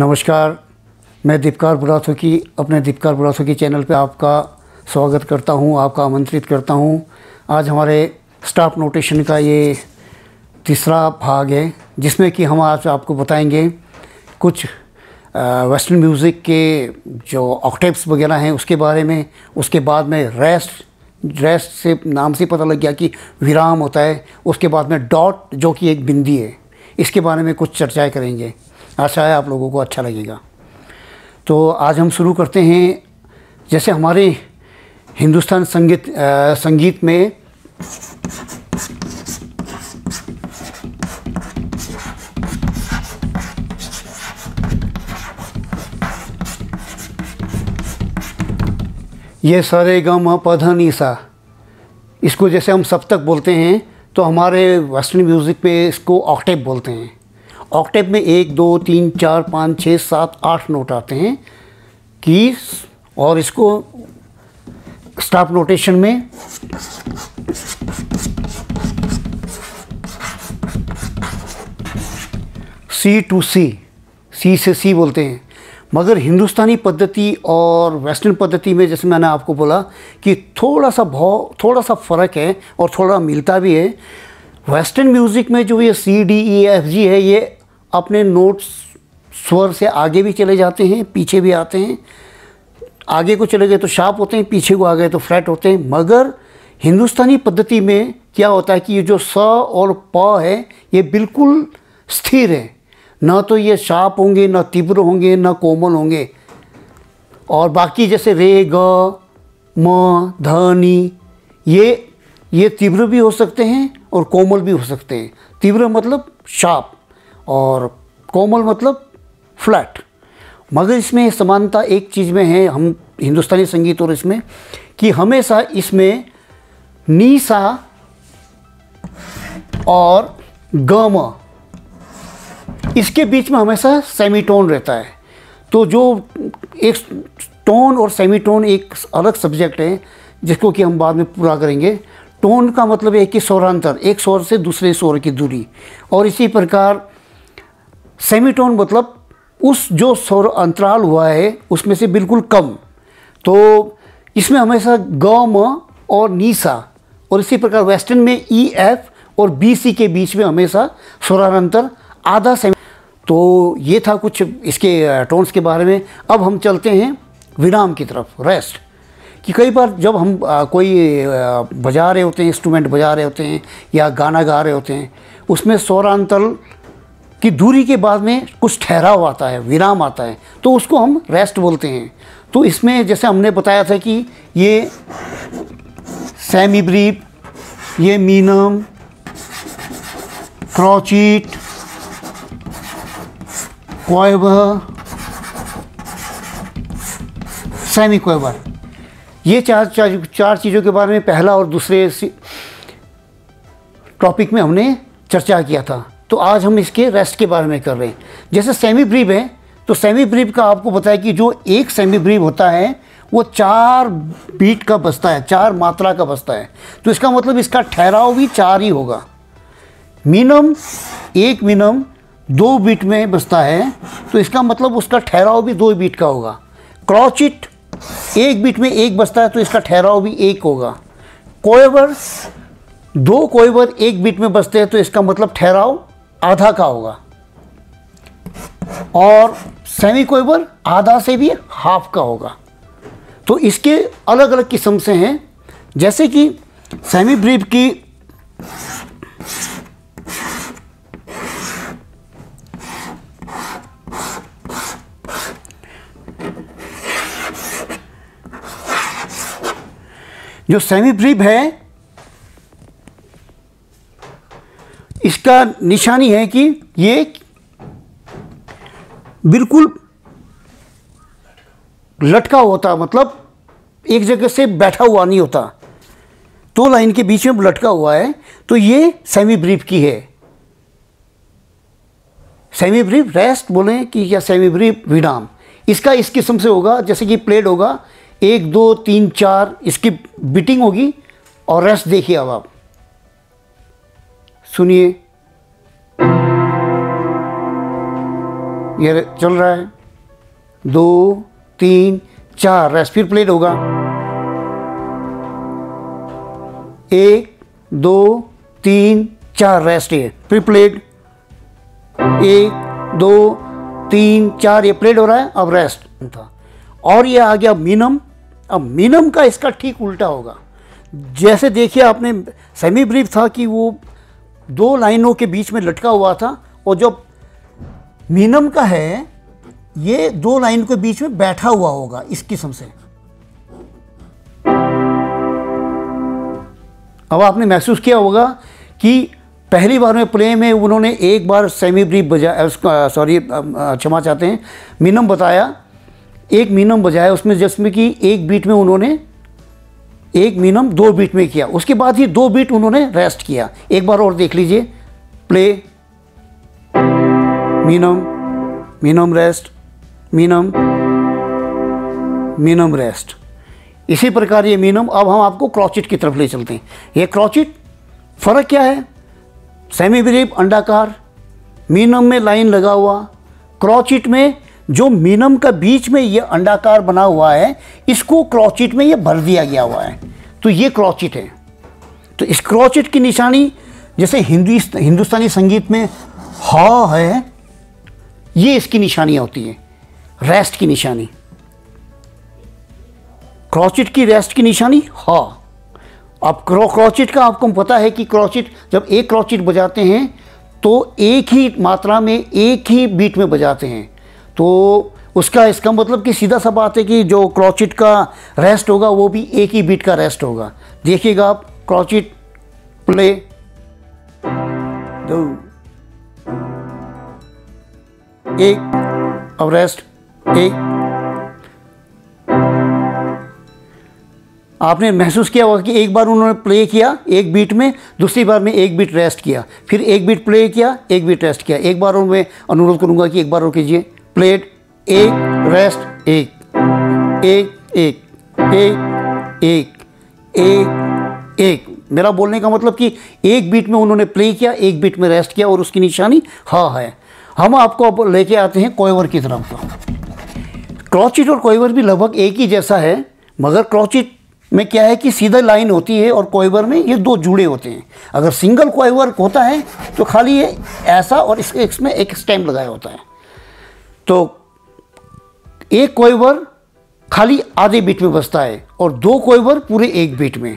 नमस्कार, मैं दीपकार बुराथो की अपने दीपकार बुराथो की चैनल पे आपका स्वागत करता हूँ, आपका आमंत्रित करता हूँ। आज हमारे स्टाफ नोटेशन का ये तीसरा भाग है, जिसमें कि हम आज आपको बताएँगे कुछ वेस्टर्न म्यूज़िक के जो ऑक्टेप्स वगैरह हैं उसके बारे में। उसके बाद में रेस्ट रेस्ट से, नाम से पता लग गया कि विराम होता है। उसके बाद में डॉट, जो कि एक बिंदी है। इसके बारे में कुछ चर्चाएँ करेंगे। आशा है आप लोगों को अच्छा लगेगा। तो आज हम शुरू करते हैं। जैसे हमारे हिंदुस्तान संगीत आ, संगीत में ये सारे गम पधनी सा इसको जैसे हम सप्तक बोलते हैं तो हमारे वेस्टर्न म्यूज़िक में इसको ऑक्टेप बोलते हैं। ऑक्टेप में एक, दो, तीन, चार, पाँच छः सात, आठ नोट आते हैं। कीस और इसको स्टाफ नोटेशन में सी टू सी सी से सी बोलते हैं। मगर हिंदुस्तानी पद्धति और वेस्टर्न पद्धति में, जैसे मैंने आपको बोला कि थोड़ा सा भाव थोड़ा सा फ़र्क है और थोड़ा मिलता भी है। वेस्टर्न म्यूज़िक में जो ये सी डी ई एफ़ जी है, ये अपने नोट्स स्वर से आगे भी चले जाते हैं, पीछे भी आते हैं। आगे को चले गए तो शार्प होते हैं, पीछे को आ गए तो फ्लैट होते हैं। मगर हिंदुस्तानी पद्धति में क्या होता है कि ये जो स और प है, ये बिल्कुल स्थिर है। ना तो ये शार्प होंगे, ना तीव्र होंगे, ना कोमल होंगे। और बाकी जैसे रे ग म ध नी ये ये तीव्र भी हो सकते हैं और कोमल भी हो सकते हैं। तीव्र मतलब शार्प और कोमल मतलब फ्लैट। मगर इसमें समानता एक चीज़ में है, हम हिंदुस्तानी संगीत और इसमें, कि हमेशा इसमें नी सा और गम इसके बीच में हमेशा सेमीटोन रहता है। तो जो एक टोन और सेमीटोन एक अलग सब्जेक्ट है, जिसको कि हम बाद में पूरा करेंगे। टोन का मतलब है कि स्वरांतर एक स्वर से दूसरे स्वर की दूरी। और इसी प्रकार सेमीटोन मतलब उस जो स्वर अंतराल हुआ है, उसमें से बिल्कुल कम। तो इसमें हमेशा ग, म और नीसा और इसी प्रकार वेस्टर्न में ई, एफ़ और बी, सी के बीच में हमेशा स्वरांतर आधा सेमी तो ये था कुछ इसके टोन्स के बारे में। अब हम चलते हैं विराम की तरफ़ रेस्ट। कि कई बार जब हम आ, कोई आ, बजा रहे होते हैं इंस्ट्रूमेंट बजा रहे होते हैं या गाना गा रहे होते हैं उसमें स्वरांतर की दूरी के बाद में कुछ ठहराव आता है विराम आता है। तो उसको हम रेस्ट बोलते हैं। तो इसमें जैसे हमने बताया था कि ये सेमी ब्रीफ ये मीनम क्रॉचिट कोयबर सेमी कोयबर ये चार चार चार चीज़ों के बारे में पहला और दूसरे टॉपिक में हमने चर्चा किया था। तो आज हम इसके रेस्ट के बारे में कर रहे हैं। जैसे सेमी ब्रीब है तो सेमी ब्रीब का आपको बताया कि जो एक सेमी ब्रीब होता है, वो चार बीट का बसता है, चार मात्रा का बसता है। तो इसका मतलब इसका ठहराव भी चार ही होगा। मिनम एक मिनम दो बीट में बसता है तो इसका मतलब उसका ठहराव भी दो बीट का होगा। क्रॉचिट एक बीट में एक बसता है तो इसका ठहराव भी एक होगा। कोएबर दो कोएबर एक बीट में बसते हैं तो इसका मतलब ठहराव आधा का होगा। और सेमी कोइबर आधा से भी हाफ़ का होगा। तो इसके अलग अलग किस्म से हैं। जैसे कि सेमी ब्रीफ की जो सेमी ब्रीफ है, इसका निशानी है कि ये बिल्कुल लटका होता मतलब एक जगह से बैठा हुआ नहीं होता। दो लाइन के बीच में लटका हुआ है तो ये सेमी ब्रीफ की है। सेमी ब्रीफ रेस्ट बोले कि या सेमी ब्रीफ विराम। इसका इस किस्म से होगा, जैसे कि प्लेट होगा एक, दो, तीन, चार, इसकी बिटिंग होगी और रेस्ट देखिए अब आप। सुनिए। ये चल रहा है। दो, तीन, चार रेस्ट फिर प्लेड होगा। एक, दो, तीन, चार रेस्ट ये। फिर प्लेट एक, दो, तीन, चार, ये प्लेट हो रहा है, अब रेस्ट था। और ये आ गया मीनम। अब मीनम का इसका ठीक उल्टा होगा। जैसे देखिए आपने सेमी ब्रीफ था कि वो दो लाइनों के बीच में लटका हुआ था और जो मीनम का है, ये दो लाइन के बीच में बैठा हुआ होगा इस किस्म से। अब आपने महसूस किया होगा कि पहली बार में प्ले में उन्होंने एक बार सेमी ब्रीफ बजाया सॉरी क्षमा चाहते हैं, मीनम बताया एक मीनम बजाया उसमें जिसमें कि एक बीट में उन्होंने, एक मीनम दो बीट में किया। उसके बाद ही दो बीट उन्होंने रेस्ट किया। एक बार और देख लीजिए। Play minim minim rest minim minim rest इसी प्रकार ये मीनम, अब हम आपको क्रॉचिट की तरफ़ ले चलते हैं। ये क्रॉचिट फ़र्क क्या है? सेमी ब्रीफ अंडाकार, मीनम में लाइन लगा हुआ। क्रॉचिट में जो मीनम का बीच में ये अंडाकार बना हुआ है, इसको क्रॉचिट में ये भर दिया गया हुआ है। तो ये क्रॉचिट है। तो इस क्रॉचिट की निशानी, जैसे हिंदी हिंदुस्तानी संगीत में हा है, ये इसकी निशानी होती है। रेस्ट की निशानी। क्रॉचिट की रेस्ट की निशानी हा। अब क्रो क्रॉचिट का आपको पता है कि क्रॉचिट जब एक क्रॉचिट बजाते हैं तो एक ही मात्रा में एक ही बीट में बजाते हैं। तो उसका इसका मतलब कि सीधा सा बात है कि जो क्रॉचिट का रेस्ट होगा, वो भी एक ही बीट का रेस्ट होगा। देखिएगा आप क्रॉचिट प्ले दो, एक, अब रेस्ट एक। आपने महसूस किया होगा कि एक बार उन्होंने प्ले किया एक बीट में, दूसरी बार में एक बीट रेस्ट किया। फिर एक बीट प्ले किया, एक बीट रेस्ट किया। एक बार और मैं अनुरोध करूँगा कि एक बार और कीजिए। प्लेट एक, रेस्ट एक एक एक एक एक एक एक। मेरा बोलने का मतलब कि एक बीट में उन्होंने प्ले किया, एक बीट में रेस्ट किया और उसकी निशानी हाँ है। हम आपको अब लेके आते हैं कोयवर की तरफ़। क्रॉचिट और कोयवर भी लगभग एक ही जैसा है, मगर क्रॉचिट में क्या है कि सीधा लाइन होती है और कोयबर में ये दो जुड़े होते हैं। अगर सिंगल कोयवर होता है तो खाली ये ऐसा और इसमें एक स्टैम्प लगाया होता है। तो एक कोयबर खाली आधे बीट में बसता है और दो कोयबर पूरे एक बीट में।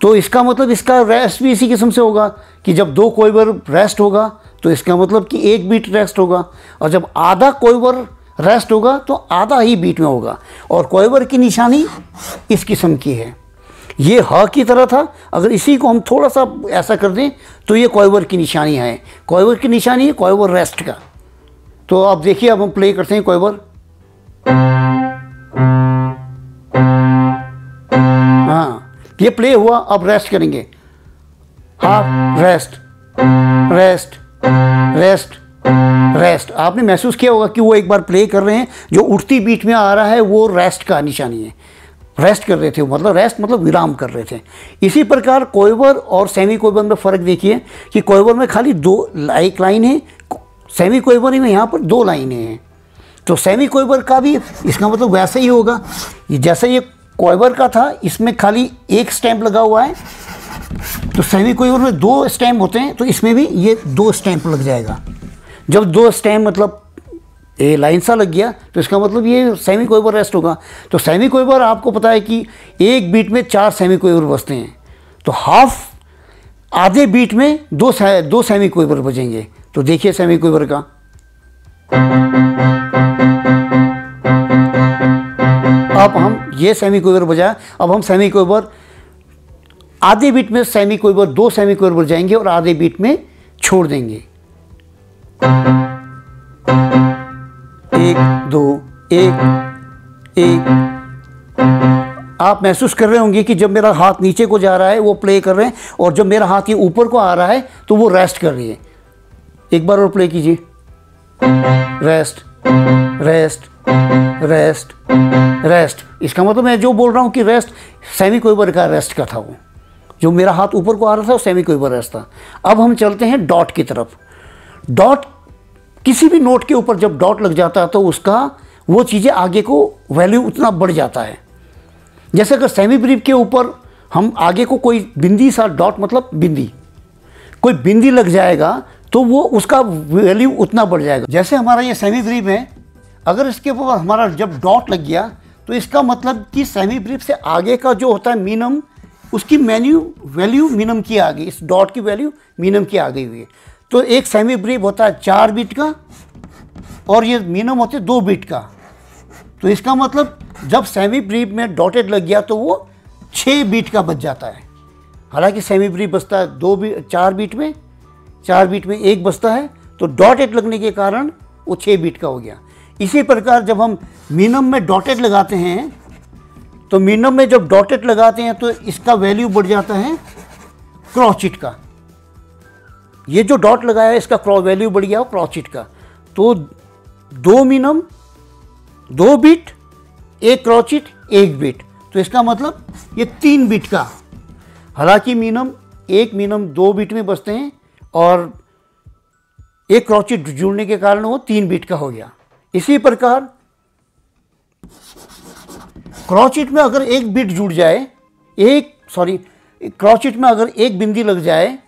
तो इसका मतलब इसका रेस्ट भी इसी किस्म से होगा कि जब दो कोयबर रेस्ट होगा तो इसका मतलब कि एक बीट रेस्ट होगा और जब आधा कोयबर रेस्ट होगा तो आधा ही बीट में होगा। और कोयबर की निशानी इस किस्म की है। ये ह की तरह था। अगर इसी को हम थोड़ा सा ऐसा कर दें तो ये कोयबर की निशानी है। कोयबर की निशानी है कोयबर रेस्ट का। तो आप देखिए, अब हम प्ले करते हैं कोयबर हाँ ये प्ले हुआ, अब रेस्ट करेंगे। Half rest rest rest rest आपने महसूस किया होगा कि वो एक बार प्ले कर रहे हैं, जो उठती बीट में आ रहा है, वो रेस्ट का निशानी है। रेस्ट कर रहे थे मतलब रेस्ट मतलब विराम कर रहे थे। इसी प्रकार कोयबर और सेमी कोयबर में फ़र्क देखिए कि कोयबर में खाली दो, एक लाइन है सेमी कोयबर में यहाँ पर दो लाइनें हैं। तो सेमी कोयबर का भी इसका मतलब वैसा ही होगा। जैसे ये कोयबर का था, इसमें खाली एक स्टैंप लगा हुआ है। तो सेमी कोयबर में दो स्टैम्प होते हैं तो इसमें भी ये दो स्टैंप लग जाएगा। जब दो स्टैम्प मतलब ए लाइन सा लग गया तो इसका मतलब ये सेमी कोयबर रेस्ट होगा। तो सेमी कोयबर आपको पता है कि एक बीट में चार सेमी कोयबर बसते हैं। तो हाफ़ आधे बीट में दो दो सेमी कोयबर बजेंगे तो देखिए सेमी कोयबर का। अब हम ये सेमी कोयबर बजाया अब हम सेमी कोयबर आधे बीट में सेमी कोयबर दो सेमी कोयबर बजाएँगे और आधे बीट में छोड़ देंगे। एक, दो, एक एक आप महसूस कर रहे होंगे कि जब मेरा हाथ नीचे को जा रहा है, वो प्ले कर रहे हैं और जब मेरा हाथ ये ऊपर को आ रहा है तो वो रेस्ट कर रही है। एक बार और प्ले कीजिए। रेस्ट रेस्ट रेस्ट रेस्ट इसका मतलब मैं जो बोल रहा हूँ कि रेस्ट सेमी कोईबर का रेस्ट का था वो। जो मेरा हाथ ऊपर को आ रहा था, वो सेमी कोईबर रेस्ट था। अब हम चलते हैं डॉट की तरफ़। डॉट किसी भी नोट के ऊपर जब डॉट लग जाता है तो उसका वो चीज़ें आगे को वैल्यू उतना बढ़ जाता है। जैसे अगर सेमी ब्रीफ के ऊपर हम आगे को कोई बिंदी सा डॉट मतलब बिंदी, कोई बिंदी लग जाएगा तो वो उसका वैल्यू उतना बढ़ जाएगा। जैसे हमारा ये सेमी ब्रीफ है, अगर इसके ऊपर हमारा जब डॉट लग गया तो इसका मतलब कि सेमी ब्रीफ से आगे का जो होता है मीनम उसकी मेन्यू, वैल्यू मिनिमम की आ गई, इस डॉट की वैल्यू मिनिमम की आ गई हुई है। तो एक सेमी ब्रीफ होता है चार बीट का, और ये मिनिमम होते दो बीट का। तो इसका मतलब जब सेमी ब्रीफ में डॉटेड लग गया तो वो छः बीट का बच जाता है। हालाँकि सेमी ब्रीफ बचता है दो बीट चार बीट में, चार बीट में एक बचता है तो डॉटेड लगने के कारण वो छः बीट का हो गया। इसी प्रकार जब हम मिनिमम में डॉटेड लगाते हैं तो मिनिमम में जब डॉटेड लगाते हैं तो इसका वैल्यू बढ़ जाता है क्रॉचिट का। ये जो डॉट लगाया है, इसका क्रॉ वैल्यू बढ़ गया क्रॉचिट का। तो दो मिनिमम दो बीट एक क्रॉचिट एक बीट। तो इसका मतलब ये तीन बीट का। हालाँकि मिनिमम एक मिनिमम दो बीट में बसते हैं और एक क्रॉचिट जुड़ने के कारण वो तीन बीट का हो गया। इसी प्रकार क्रॉचिट में अगर एक बिट जुड़ जाए, एक, सॉरी क्रॉचिट में अगर एक बिंदी लग जाए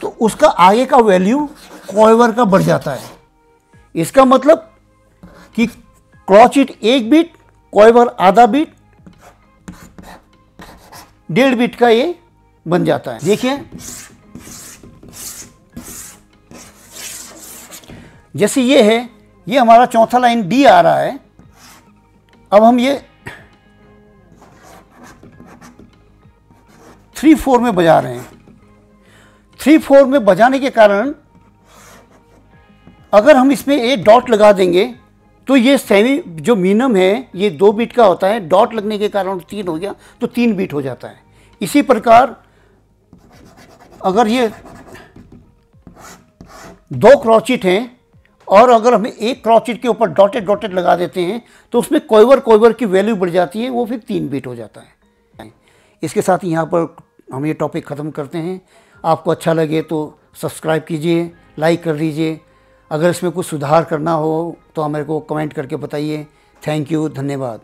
तो उसका आगे का वैल्यू कॉयवर का बढ़ जाता है। इसका मतलब कि क्रॉचिट एक बिट कॉयवर आधा बीट, डेढ़ बीट का ये बन जाता है। देखिए। जैसे ये है, ये हमारा चौथा लाइन डी आ रहा है। अब हम ये थ्री फोर में बजा रहे हैं। थ्री फोर में बजाने के कारण अगर हम इसमें एक डॉट लगा देंगे तो ये सेमी जो मीनम है, ये दो बीट का होता है डॉट लगने के कारण तीन हो गया तो तीन बीट हो जाता है। इसी प्रकार, अगर ये दो क्रॉचिट हैं, और अगर हम एक क्रॉचिट के ऊपर डॉटेड डॉटेड लगा देते हैं तो उसमें कोइवर कोइवर की वैल्यू बढ़ जाती है, वो फिर तीन बीट हो जाता है। इसके साथ यहाँ पर हम ये टॉपिक ख़त्म करते हैं। आपको अच्छा लगे तो सब्सक्राइब कीजिए लाइक कर दीजिए अगर इसमें कुछ सुधार करना हो तो हमारे को कमेंट करके बताइए। थैंक यू, धन्यवाद।